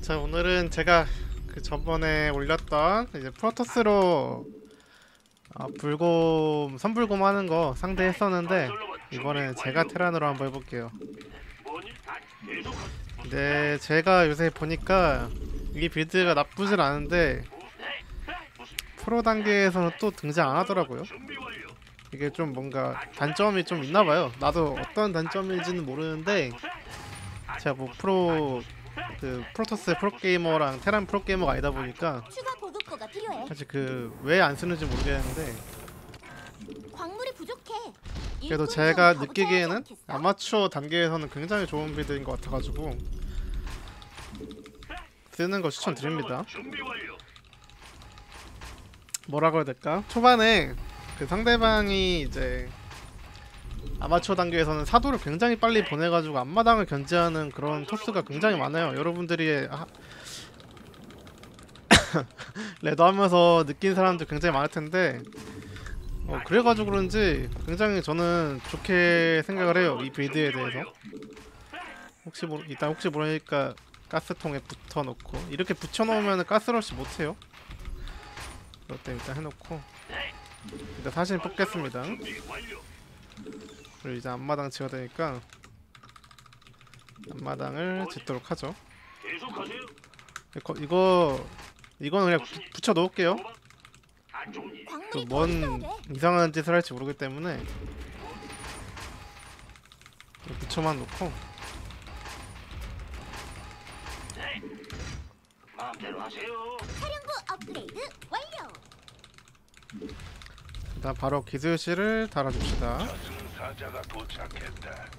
자 오늘은 제가 그 전번에 올렸던 이제 프로토스로 아, 불곰 선불곰 하는 거 상대 했었는데 이번에 제가 테란으로 한번 해볼게요. 네 제가 요새 보니까 이 빌드가 나쁘진 않은데 프로 단계에서는 또 등장 안 하더라고요. 이게 좀 뭔가 단점이 좀 있나봐요. 나도 어떤 단점인지는 모르는데 제가 뭐 프로 그 프로토스 프로게이머랑 테란 프로게이머가 아니다 보니까. 사실 그 왜 안 쓰는지 모르겠는데. 그래도 제가 더 느끼기에는? 아마추어 단계에서는 굉장히 좋은 빌드인 것 같아가지고 쓰는 거 추천드립니다. 뭐라고 해야 될까? 초반에 그 상대방이 이제 아마추어 단계에서는 사도를 굉장히 빨리 보내가지고 앞마당을 견제하는 그런 토스가 굉장히 많아요. 여러분들이 하... 레더 하면서 느낀 사람들 굉장히 많을 텐데 어, 그래가지고 그런지 굉장히 저는 좋게 생각을 해요. 이 빌드에 대해서. 혹시 모르, 일단 혹시 모르니까 가스통에 붙여놓고 이렇게 붙여놓으면 가스러시 못해요. 그것 때문에 일단 해놓고 일단 사진 뽑겠습니다. 그리고 이제 앞마당 지어야 되니까 앞마당을 짓도록 하죠. 이거 이거 이거는 그냥 부- 붙여 놓을게요. 또뭔 돼. 이상한 짓을 할지 모르기 때문에 이거 붙여만 놓고. 일단 바로 기술실을 달아줍시다. 저승사자가 도착했다.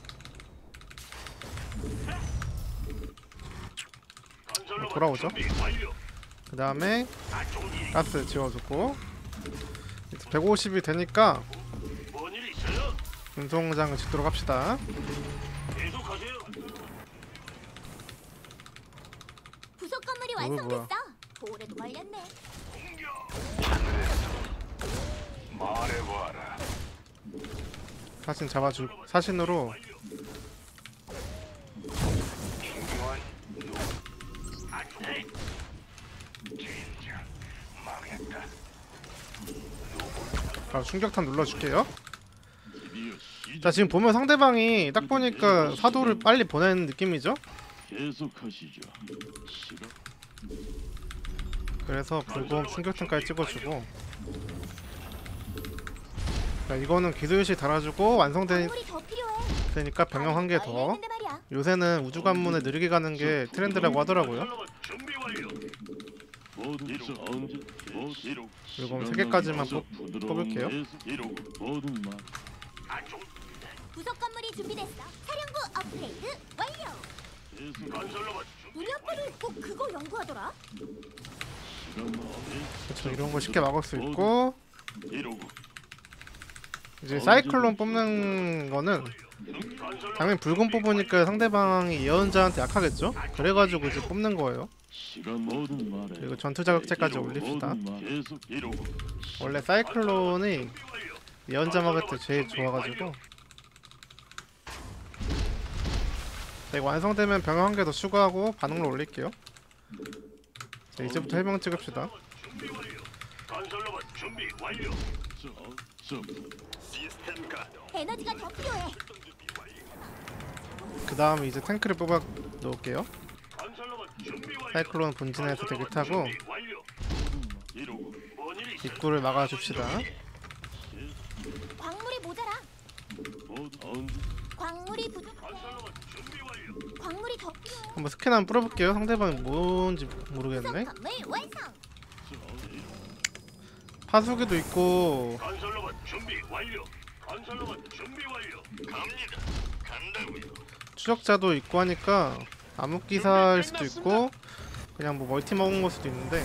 돌아오죠. 그 다음에 가스 지워주고 150이 되니까? 운송장을 짓도록 합시다. 부속 건물이 완성됐어. 오래도 걸렸네. 말해봐라. 사진 잡아줄 망했다. 바로 충격탄 눌러줄게요. 자 지금 보면 상대방이 딱 보니까 사도를 빨리 보내는 느낌이죠? 그래서 불곰 충격탄까지 찍어주고 자 이거는 기술실 달아주고 완성되니까 광물이 더 필요해. 병영 한 개더 열렸는데 말이야. 요새는 우주 관문에 느리게 가는 게 트렌드라고 하더라고요 준비 완료. 모든 저 언제 뭐 이러고 이거 세 개까지만 시간만 뽑- 부드러운 뽑을게요. 부속 건물이 준비됐어. 사령부 업그레이드 완료. 우리 아빠를 꼭 그거 연구하더라. 그렇죠 이런 거 쉽게 막을 수 있고 이제 사이클론 뽑는 거는 당연히 붉은 뽑으니까 상대방이 예언자한테 약하겠죠? 그래가지고 이제 뽑는 거예요. 그리고 전투 자극제까지 올립시다. 원래 사이클론이 예언자 막을 때 제일 좋아가지고. 자 이거 완성되면 병영 한 개 더 추가하고 반응로 올릴게요. 자 이제부터 해병 찍읍시다 에너지가 더 필요해. 그 다음에 이제 탱크를 뽑아 놓을게요. 사이클론 본진에서 대기 타고? 입구를 막아줍시다 광물이 모자라. 광물이 부족해. 광물이 더 필요해. 한번 스캔 한번 뿌려볼게요 상대방이 뭔지 모르겠네 부속 건물 완성. 파수기도 있고 건설로봇 준비 완료. 건설로봇 준비 완료. 갑니다. 간다고요. 추적자도 있고 하니까 암흑기사일 수도 있고 그냥 뭐 멀티 먹은 걸 수도 있는데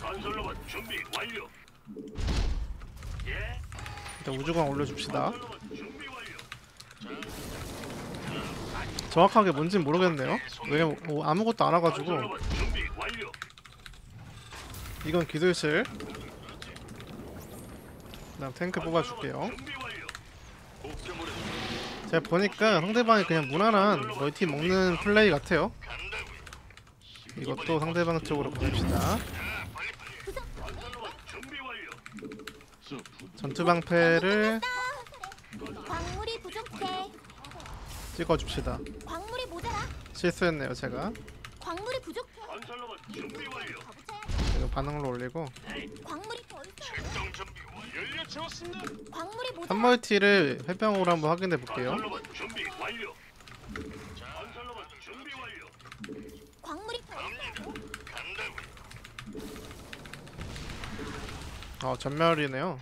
건설로봇 준비 완료. 예. 일단 우주광 올려줍시다 건설로봇 준비 완료. 정확하게 뭔진 모르겠네요 왜냐면 뭐 아무것도 안 와가지고 건설로봇 준비 완료. 이건 기술실 그다음 탱크 뽑아줄게요 준비 완료. 제가 보니까 상대방이 그냥 무난한 멀티 먹는 플레이 같아요. 이것도 상대방 쪽으로 보냅시다. 건설로봇 준비 완료. 저 부대 전투 방패를 광물이 부족해. 찍어줍시다. 실수했네요 제가. 이거 반응로 올리고 광물이. 산멀티를 해병으로 한번 확인해 볼게요. 어 전멸이네요.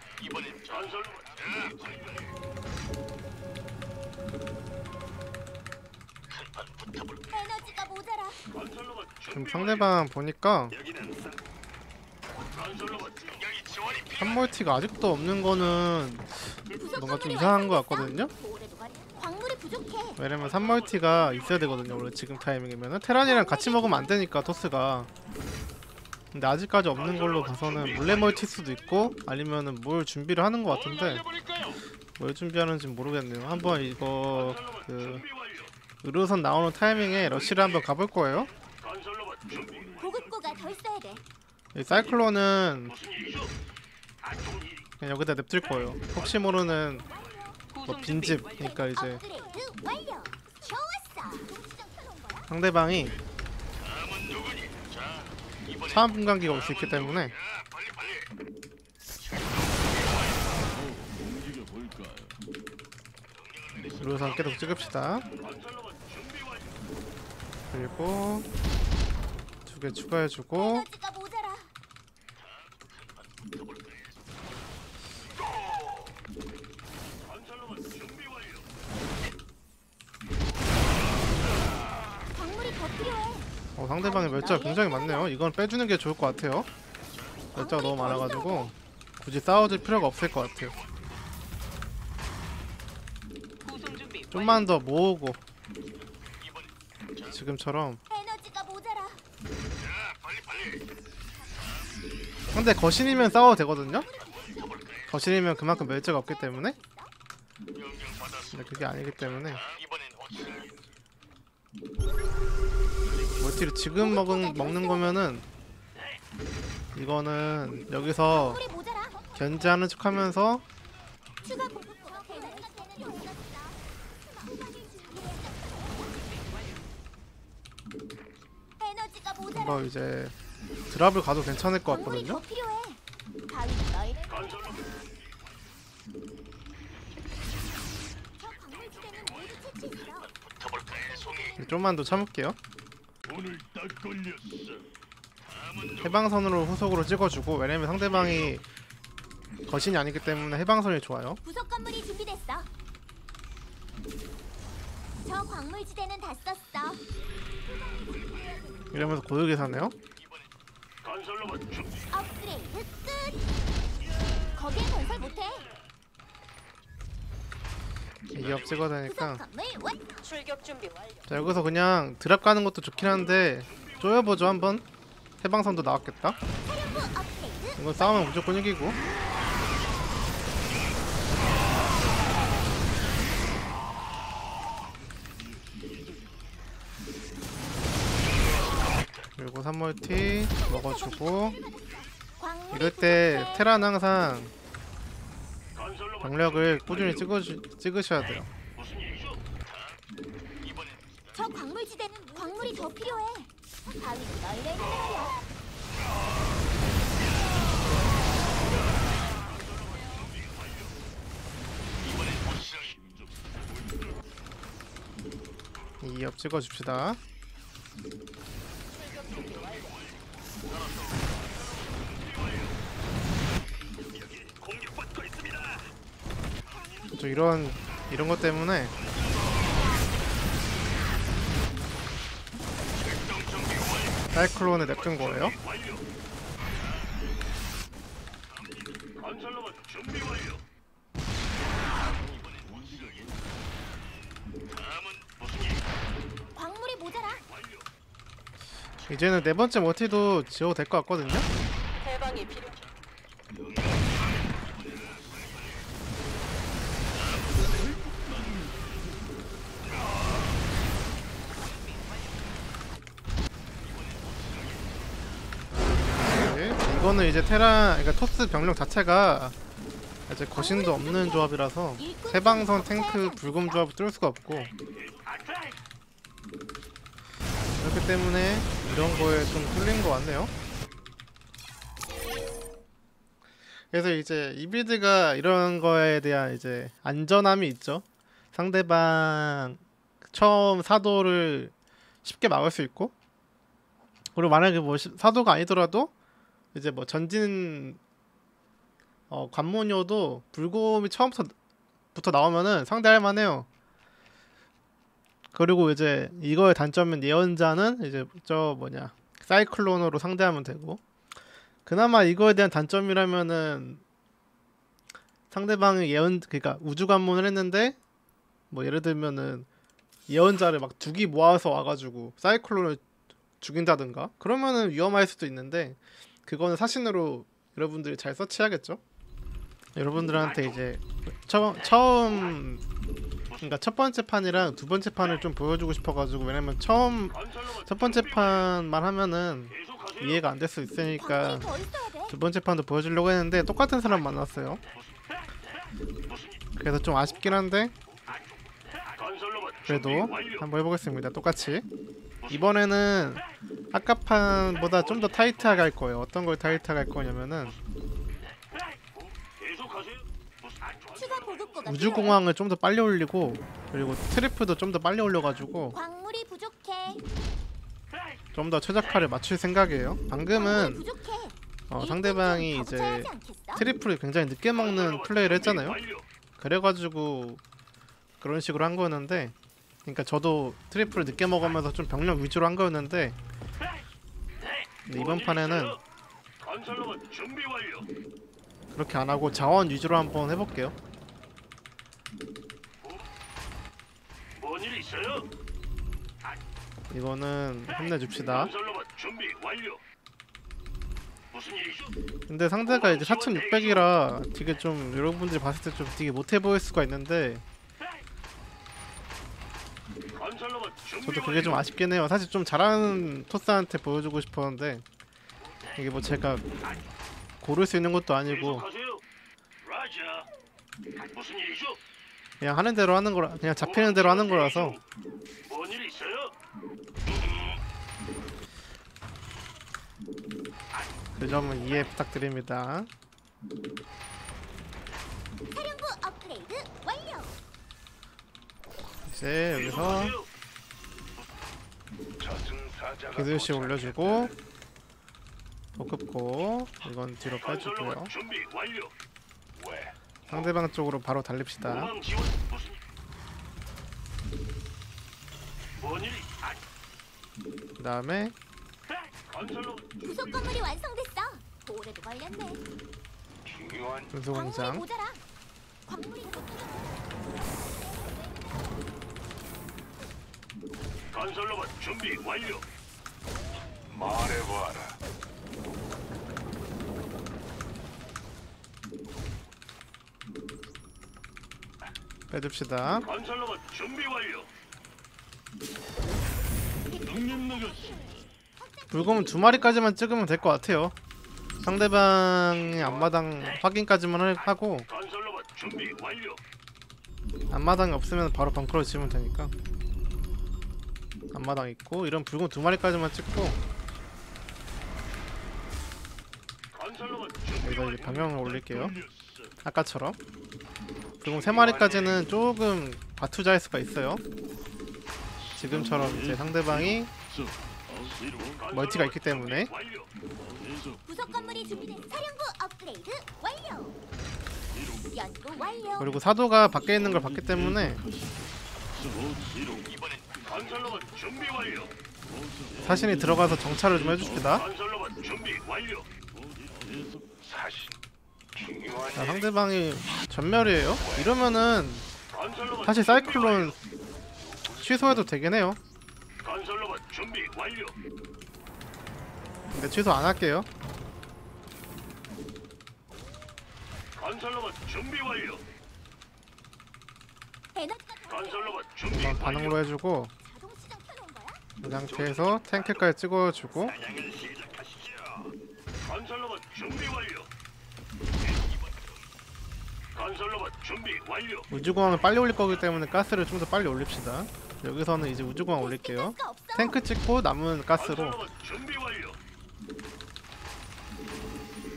지금 상대방 보니까 3멀티가 아직도 없는 거는 뭔가 좀 이상한 것 같거든요? 왜냐면 3멀티가 있어야 되거든요 원래 지금 타이밍이면은. 테란이랑 같이 먹으면 안 되니까 토스가. 근데 아직까지 없는 걸로 봐서는 물레 멀티 수도 있고 아니면은 뭘 준비를 하는 것 같은데 뭘 준비하는지 모르겠네요. 한번 이거 그 의료선 나오는 타이밍에 러쉬를 한번 가볼 거예요. 이 사이클론은 그냥 여기다 냅둘 거예요. 혹시 모르는 뭐 빈집 그러니까 이제? 상대방이 차원 분간기가 올 수 있기 때문에? 의료선 계속 찍읍시다. 그리고 두 개 추가해주고 에너지가 모자라. 건설로봇 준비 완료. 광물이 더 필요해. 어, 상대방의 멸자가 굉장히 많네요. 이건 빼주는 게 좋을 것 같아요. 멸자가 너무 많아가지고 굳이 싸워줄 필요가 없을 것 같아요. 좀만 더 모으고 지금처럼. 근데 거신이면 싸워도 되거든요? 거신이면 그만큼 멸자가 없기 때문에. 근데 그게 아니기 때문에. 멀티를 지금 먹은, 먹는 거면은 이거는 여기서. 견제하는 척 하면서. 한번 이제 드랍을 가도 괜찮을 것 같거든요? 좀만 더 참을게요 오늘 딱 걸렸어. 해방선으로 후속으로 찍어주고 왜냐면 상대방이 거신이 아니기 때문에 해방선이 좋아요 부속 건물이 준비됐어. 저 광물 지대는 다 썼어. 이러면서 고르게 사네요 건설로봇 준비. 업그레이드 끝. 거기에 건설 못해. 이업 찍어야 되니까. 자 여기서 그냥 드랍 가는 것도 좋긴 한데 쪼여보죠 한번 해방선도 나왔겠다. 이건 싸우면 무조건 이기고 그리고 3멀티 먹어주고 이럴 때. 테란 항상 병력을 꾸준히. 찍어주, 찍으셔야 돼요 저 광물 지대는 광물이 더 필요해. 바위도 너희를 확실하게. 이업 찍어줍시다 이런 이런 것 때문에. 사이클론에 냅둔 거예요. 이제는 네 번째 멀티도 지어도 될 것 같거든요 해방이 필요. 이거는 이제 테라 그러니까 토스 병력 자체가 이제 거신도 없는 조합이라서 해방선 좀 탱크? 불금 조합을 뚫을 수가 없고. 그렇기 때문에 이런 거에 좀 뚫린 것 같네요. 그래서 이제 이빌드가 이런 거에 대한 이제 안전함이 있죠. 상대방 처음 사도를 쉽게 막을 수 있고 그리고 만약에 뭐 시- 사도가 아니더라도 이제 뭐 전진 어 관문요도 불곰이 처음부터 나오면은 상대할 만해요. 그리고 이제 이거의 단점은 예언자는 이제 저 뭐냐 사이클론으로 상대하면 되고 그나마 이거에 대한 단점이라면은 상대방이 예언 그러니까 우주 관문을 했는데 뭐 예를 들면은 예언자를 막 두 기 모아서 와가지고 사이클론을 죽인다든가 그러면은 위험할 수도 있는데 그거는 사신으로 여러분들이 잘 서치해야겠죠. 여러분들한테 이제 처, 처음 그러니까 첫 번째 판이랑 두 번째 판을 좀 보여주고 싶어가지고 왜냐면 처음 첫 번째 판만 하면은. 이해가 안 될 수 있으니까 돼. 두 번째 판도 보여주려고 했는데 똑같은 사람 만났어요. 그래서 좀 아쉽긴 한데 그래도. 한번 해보겠습니다. 똑같이 이번에는 아까 판보다 좀 더 타이트하게 할 거예요. 어떤 걸 타이트하게 할 거냐면은. 우주공항을 좀 더 빨리 올리고 그리고 트리플도 좀 더 빨리 올려가지고. 좀 더 최적화를 맞출 생각이에요. 방금은. 어, 상대방이 좀 이제? 트리플을 굉장히 늦게 먹는 플레이를 했잖아요. 그래가지고 그런 식으로 한 거였는데 그러니까 저도 트리플을 늦게 먹으면서 좀 병력 위주로 한 거였는데 근데 이번 판에는 건설로봇 준비 완료. 그렇게 안 하고 자원 위주로 한번 해볼게요. 뭔일 있어요? 이거는 힘내줍시다. 건설로봇 준비 완료. 무슨 일이죠? 근데 상대가 이제 4,600이라 되게 좀 여러분들이 봤을 때 좀 되게 못해 보일 수가 있는데 저도 그게 좀 아쉽긴 해요. 사실 좀 잘하는 토스한테 보여주고 싶었는데 이게 뭐 제가 고를 수 있는 것도 아니고? 그냥 하는 대로 하는 거라 그냥 잡히는 대로 하는 거라서 있어요? 그 점은 이해 부탁드립니다. 이제 여기서 계속하세요. 저승사자가 기술씨. 올려주고 보급고 이건 뒤로. 왜? 상대방 쪽으로 바로 달립시다. 아, 그 다음에 건설로봇 부속 건물이 완성됐어. 오래도 걸렸네. 중요한 분수 광물이 모자라. 광물이 더 필요 건설로봇 준비 완료. 말해봐라. 빼줍시다. 건설로봇 준비 완료. 나갔어. 불검은 두 마리까지만 찍으면 될 것 같아요. 상대방의 앞마당 확인까지만 할- 하고 건설로봇 준비 완료. 앞마당이 없으면 바로 벙커를 지으면 되니까 앞마당 있고 이런 불검 두 마리까지만 찍고 완료. 이제 방향을 올릴게요. 아까처럼 불검 세 마리까지는 조금 과투자 할 수가 있어요. 지금처럼 이제 상대방이? 멀티가 있기 때문에. 그리고 사도가 밖에 있는 걸 봤기 때문에 건설로봇 준비 완료. 사신이 들어가서 정찰을 좀 해줍시다. 건설로봇 준비 완료. 어디서? 사신. 중요한 자, 상대방이 전멸이에요. 이러면은 건설로봇 사실 준비 사이클론 완료. 취소해도 되긴 해요. 건설로봇 준비 완료. 근데 취소 안 할게요. 건설로봇 준비 완료. 건설로봇 준비 완료. 반응으로 해주고 자동 시장 켜놓은 거야? 이 상태에서 탱크까지 찍어주고 사냥을 시작하시죠. 건설로봇 준비 완료. 건설로봇 준비 완료. 우주공항을 빨리 올릴 거기 때문에 가스를 좀 더 빨리 올립시다. 여기서는 이제 우주공항 올릴게요. 탱크 찍고 남은 가스로 건설로봇 준비 완료.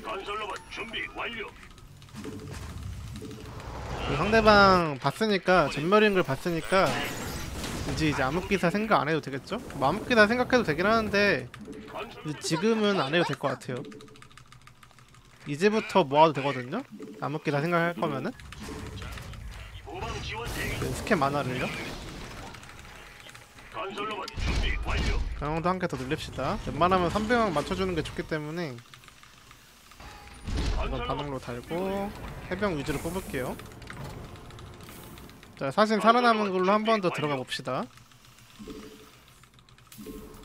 건설로봇 준비 완료. 그 상대방 봤으니까 전멸인 걸 봤으니까 이제 이제 암흑기사 생각 안 해도 되겠죠? 뭐 암흑기사 생각해도 되긴 하는데 지금은 안 해도 될 것 같아요. 이제부터 모아도 되거든요. 암흑기사 생각할 거면은. 그 스캔 만화를요. 강화도 한 개 더 늘립시다. 웬만하면 300만 맞춰주는 게 좋기 때문에 이건 반응로 달고 해병 위주로 뽑을게요. 자 사진 살아남은 걸로 한 번 더 들어가 봅시다.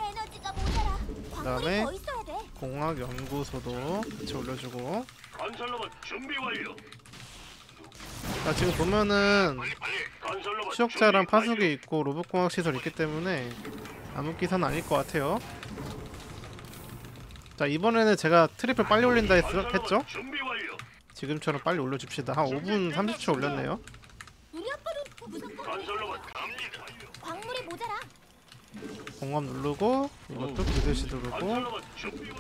에너지가 모자라. 그다음에 광물이 더 있어야 돼. 공학 연구소도 같이 올려주고. 자 지금 보면은 추적자랑 파수기 있고 로봇공학 시설 있기 때문에 암흑기사는 아닐 것 같아요. 자 이번에는 제가 트리플 빨리 올린다 했. 했죠? 지금처럼 빨리 올려줍시다. 한 5분 30초 올렸네요. 우리 아빠는 무슨 거? 건설로봇 갑니다. 광물이 모자라. 공업 누르고 이것도 누르고 완료.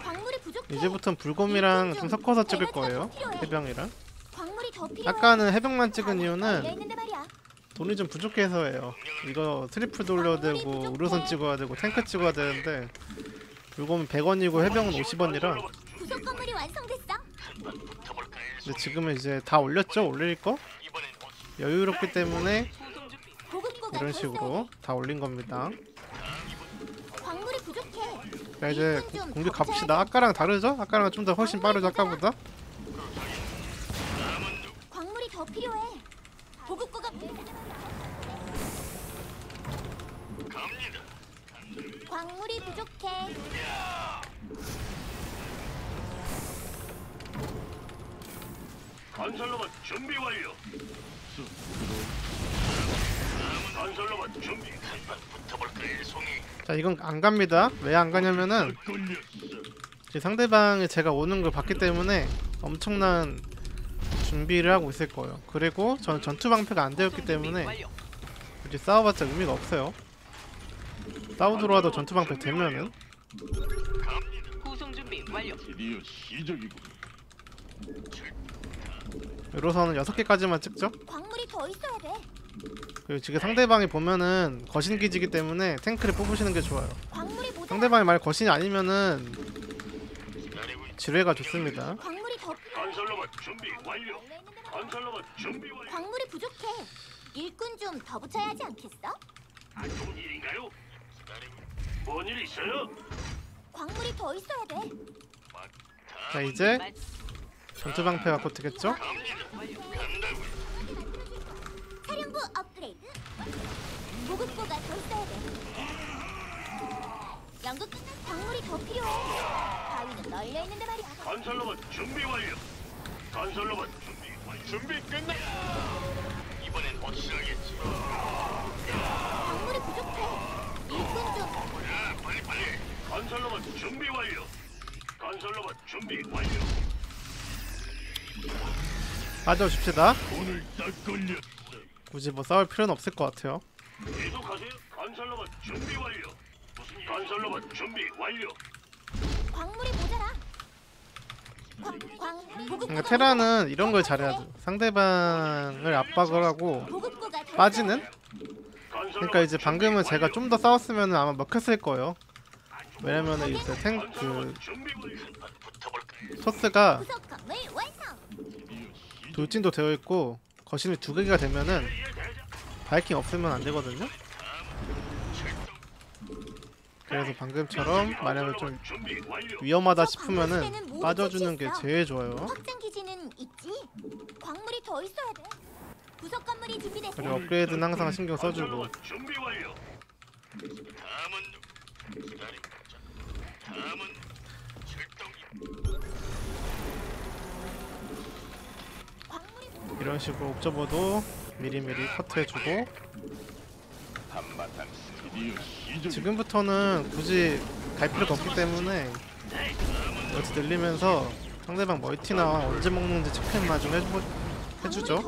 광물이 부족해. 이제부터는 불곰이랑 좀 섞어서 찍을 거예요. 해병이랑. 아까는 해병만 찍은 이유는. 돈이 좀 부족해서예요. 이거 트리플 돌려야 되고 의료선 찍어야 되고 탱크 찍어야 되는데 불곰은 100원이고 해병은 50원이라 부속 건물이 완성됐어. 근데 지금은 이제 다 올렸죠? 올릴 거? 여유롭기 때문에 이런 더 식으로 다 올린 겁니다. 자 이제 공격 갑시다. 아까랑 다르죠? 아까랑 좀 더 훨씬 빠르죠? 아까보다? 광물이 더 필요해. 보급고가 광물이 부족해. 건설로봇 준비 완료. 준비. 송이? 자 이건 안 갑니다. 왜 안 가냐면은 상대방이 제가 오는 걸 봤기 때문에 엄청난 준비를 하고 있을 거예요. 그리고 저는 전투 방패가 안 되었기 때문에 굳이 싸워봤자 의미가 없어요. 싸우더라도 전투 방패 되면은. 유로선은 6개까지만 찍죠. 광물이 더 있어야 돼. 그리고 지금 상대방이 보면은 거신 기지기 때문에 탱크를 뽑으시는 게 좋아요. 상대방이 만약 거신이 아니면은 지뢰가 좋습니다. 광물이 더 필요해. 건설로봇 준비 완료. 열려 있는데 말이야. 건설로봇 준비 완료. 광물이 부족해. 일꾼 좀 더 붙여야 하지 않겠어? 안 좋은 일인가요? 뭔일 있어요? 광물이 더 있어야 돼. 자 이제 전투 방패가 곧 되겠죠? 사령부 업그레이드. 보급고가 더 있어야 돼. 연극 끝난 광물이 더 필요해. 바위는 널려 있는데 말이야. 건설로봇 준비 완료. 건설로봇 준비 완료. 준비 끝났. 이번엔 확실하겠지. 광물이 부족해. 일꾼 좀 야, 빨리 빨리. 건설로봇 준비 완료. 건설로봇 준비 완료. 빠져줍시다. 오늘 딱 걸렸어. 굳이 뭐 싸울 필요는 없을 것 같아요. 계속하세요. 건설로봇 준비 완료. 무슨 일? 건설로봇 준비 완료. 광물이 모자라. 광, 광, 보급고가 그러니까 테라는 이런 걸 잘해야죠. 상대방을 압박을 하고 보급고가 더 빠지는? 그러니까 이제 방금은 제가 좀 더 싸웠으면 아마 먹혔을 거예요. 왜냐면 은 이제 그 준비 완료. 붙어볼까요? 토스가 부속 건물 완성. 돌진도 되어 있고 거신이 두 개가 되면은. 바이킹 없으면 안 되거든요. 그래서 방금처럼 만약에 좀 건설로봇 준비 완료. 위험하다 싶으면은 빠져주는 게 제일 좋아요. 확장 기지는 있지. 광물이 더 있어야 돼. 부속 건물이 준비됐어. 그리고 업그레이드는 항상 신경 써주고 건설로봇 준비 완료. 다음은 이. 이런 식으로 옵저버도 미리미리 커트해주고. 지금부터는 굳이 갈 필요가 없기 때문에 멀티 늘리면서 상대방 멀티나 언제 먹는지 체크만 좀 해주, 해주죠.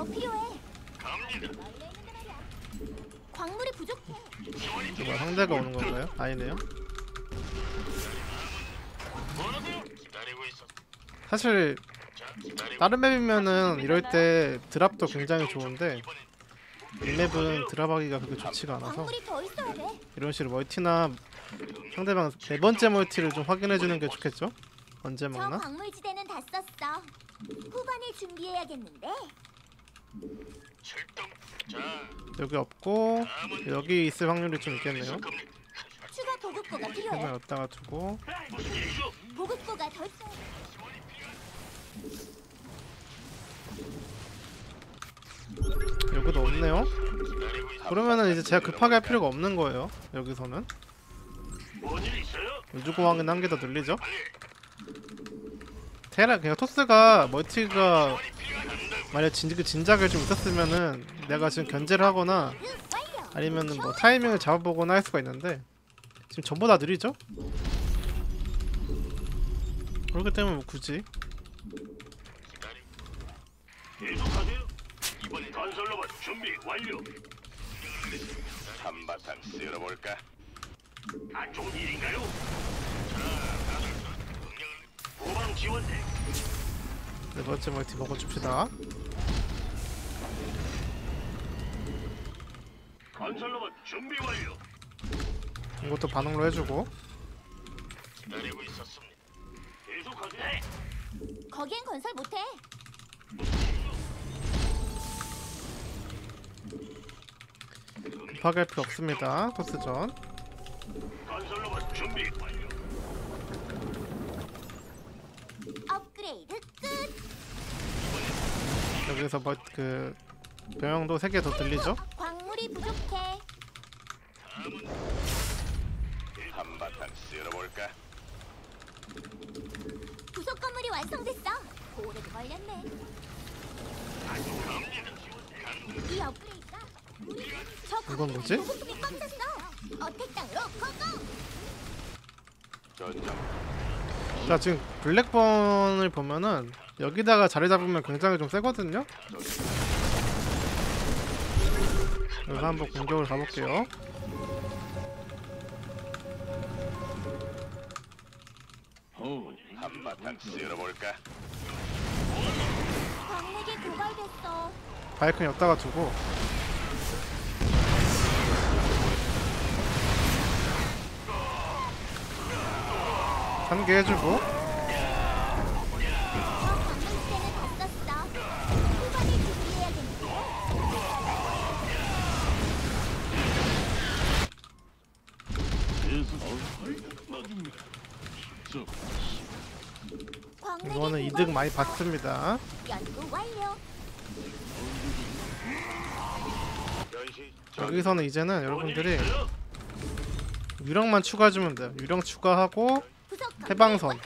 뭐야 상대가 오는 건가요? 아니네요. 사실 다른 맵이면은 이럴 때 드랍도 굉장히 좋은데 이 맵은 드랍하기가 그렇게 좋지가 않아서. 이런 식으로 멀티나 상대방 네 번째 멀티를 좀 확인해 주는 게 좋겠죠? 언제 저 먹나? 광물지대는 다 썼어. 후반을 준비해야겠는데. 여기 없고 여기 있을 확률이 좀 있겠네요. 추가 보급고가 필요해. 여기다가 두고 무슨 일이죠? 보급고가 더. 여기도 없네요. 그러면은 이제 제가 급하게 할 필요가 없는 거예요. 여기서는 뭔일 있어요? 우주공항은 한 개 더 늘리죠. 테라 그냥 토스가 멀티가 만약 진, 그 진작에 좀 있었으면은 내가 지금 견제를 하거나. 아니면은 뭐 타이밍을 잡아보거나 할 수가 있는데 지금 전부 다 느리죠? 그렇기 때문에 뭐 굳이 계속하세요. 이번엔 건설로봇 준비 완료. 한바탕 쓸어볼까? 안 좋은 일인가요? 자, 다들 명령을 후방 지원대. 네 번째 멀티 먹어줍시다. 건설로봇 준비 완료. 이것도 반응로 해주고 거기엔 건설 못해. 급하게 할 필요 없습니다. 토스전 건설로봇 준비 완료. 업그레이드 끝. 여기서 뭐, 그 병영도 3개 더 들리죠? 광물이 부족해. 한바탕 쓸어볼까? 부속 건물이 완성됐어. 오래 걸렸네. 이 업그레이드가 우리 저 이건 뭐지? 보급품이 꽉 찼어. 어택 땅으로 고고. 전장 자 지금 블랙번을 보면은 여기다가 자리 잡으면 굉장히 좀 세거든요. 여기서 한번 공격을 가볼게요. 어, 한바탕 쓸어볼까? 광맥이 고갈됐어. 바이크는 여기다가 두고 한개 해주고 많이. 연시 여기서는 이제는 여러분들이? 유령만 추가해주면 돼요. 유령 추가하고 건물 해방선.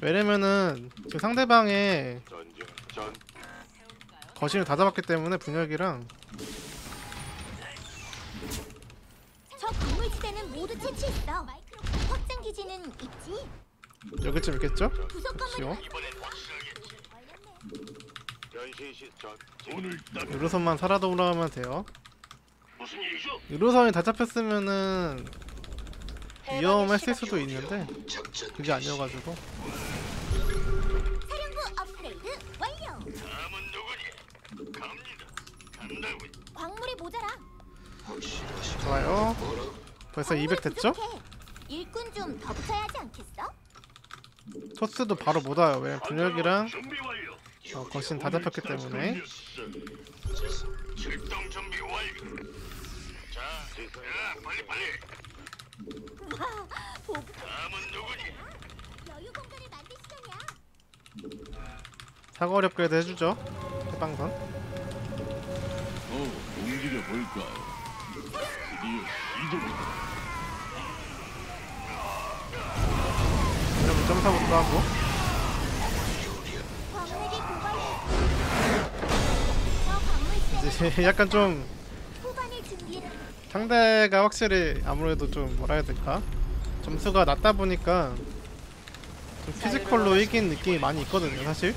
왜냐면은 지금 상대방의 거신을 다 잡았기 때문에 분열기랑 저 광물지대는 모두 채취했어. 확장 기지는 있지. 여기쯤 있겠죠? 그렇지요. 유로선만 살아 돌아오면 돼요. 무슨 일이죠? 유로선이 다 잡혔으면은 위험했을. 수도 있는데 그게 아니어가지고 사령부 업그레이드 완료. 다음은 누구니? 갑니다. 간다고요. 광물이 모자라. 좋아요. 벌써 200 됐죠? 일꾼 좀 더 붙여야 하지 않겠어? 토스도 바로 못 와요. 왜 분열기랑. 어, 거신 다 잡혔기 때문에 출동 준비 완료. 자, 야, 빨리 빨리. 다음은 누구니? 여유 공간을 만들 시간이야. 사거리 업그레이드 해주죠. 해방선. 어 움직여 볼까요? 드디어 이러 점사부터 하고. 이제 약간 좀. 상대가 확실히 아무래도 좀 뭐라 해야 될까? 점수가 낮다 보니까 좀 physical로 이긴 느낌이 많이 있거든요 사실.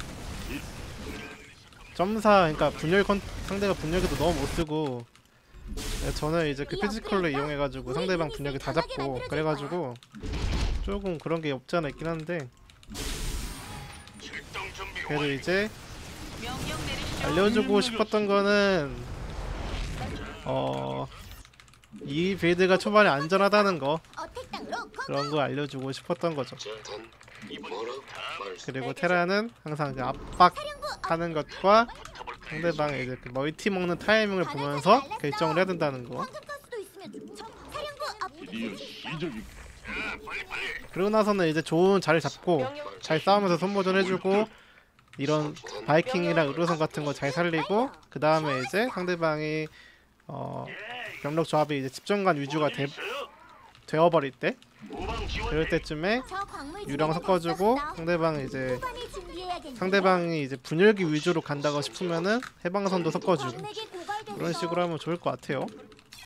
점사 그러니까 분열 컨 상대가 분열기도 너무 못 쓰고 네, 저는 이제 그 physical로 이용해가지고 상대방 분열기 다 잡고 그래가지고 조금 그런 게 없지 않아 있긴 한데 그래도. 이제 알려주고 싶었던 거는 어. 이 build가 초반에 안전하다는 거 그런 거 알려주고 싶었던 거죠. 그리고 테라는 항상 그 압박하는 것과 상대방의 이제 그 멀티 먹는 타이밍을 보면서 결정을 해야 된다는 거. 그러고 나서는 이제 좋은 자리 잡고 잘 싸우면서 손보전 해주고 이런 바이킹이랑 의료선 같은 거 잘 살리고 그 다음에 이제 상대방이 어 병력 조합이 이제 집정관 위주가 되? 되어버릴 때. 그럴 때쯤에 유령 섞어주고 상대방 이제. 상대방이 이제 분열기 위주로 간다고 싶으면은 해방선도 섞어주고. 그런 식으로 하면 좋을 것 같아요.